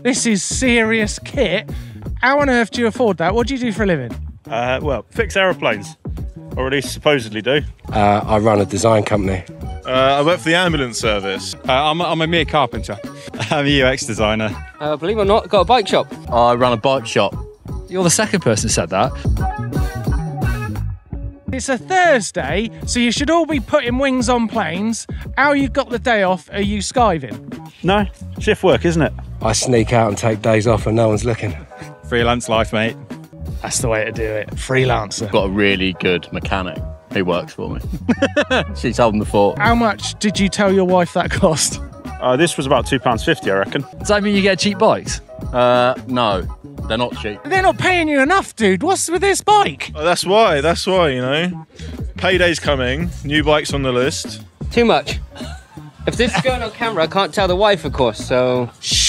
This is serious kit. How on earth do you afford that? What do you do for a living? Uh, well, fix aeroplanes, or at least supposedly do. Uh, I run a design company. Uh, I work for the ambulance service. Uh, I'm, a, I'm a mere carpenter. I'm a UX designer. Uh, believe it or not, got a bike shop. I run a bike shop. You're the second person who said that. It's a Thursday, so you should all be putting wings on planes. How you got the day off? Are you skiving? No, shift work, isn't it? I sneak out and take days off when no one's looking. Freelance life, mate. That's the way to do it. Freelancer. Got a really good mechanic who works for me. She's holding the fort. How much did you tell your wife that cost? Uh, this was about £2.50, I reckon. Does that mean you get cheap bikes? Uh, no, they're not cheap. They're not paying you enough, dude. What's with this bike? Oh, that's why. That's why. You know, payday's coming. New bikes on the list. Too much. If this is going on camera, I can't tell the wife, of course, so. Shh.